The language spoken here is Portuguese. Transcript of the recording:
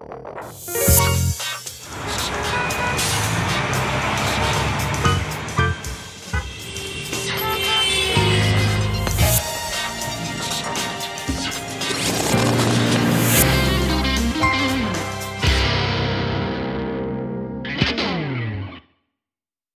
Música